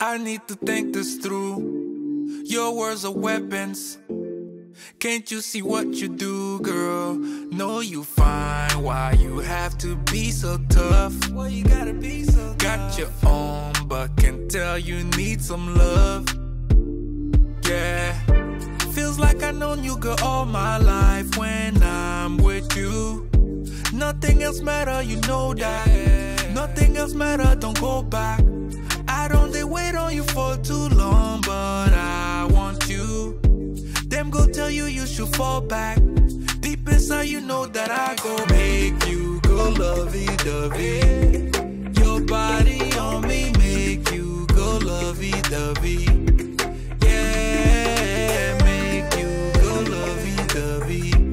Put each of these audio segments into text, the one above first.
I need to think this through. Your words are weapons. Can't you see what you do, girl? Know you fine. Why you have to be so tough? Why you gotta be so Got your own, but can tell you need some love. Yeah. Feels like I known you girl all my life when I'm with you. Nothing else matter, you know that. Nothing else matter, don't go back. For too long, but I want you. Them go tell you you should fall back. Deep inside, you know that I go make you go lovey dovey. Your body on me make you go lovey dovey. Yeah, make you go lovey dovey.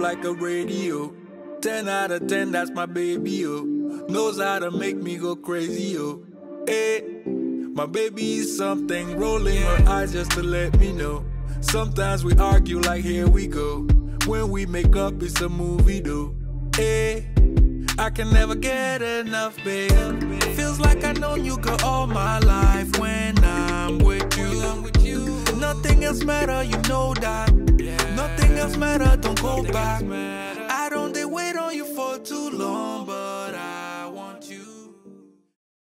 Like a radio. 10 out of 10, that's my baby, yo. Knows how to make me go crazy, yo. Hey, eh, my baby is something, rolling her eyes just to let me know. Sometimes we argue like here we go. When we make up, it's a movie, though. Hey, I can never get enough, babe. Feels like I known you girl all my life when I'm with you. Nothing else matter, you know that. Matter, don't go back.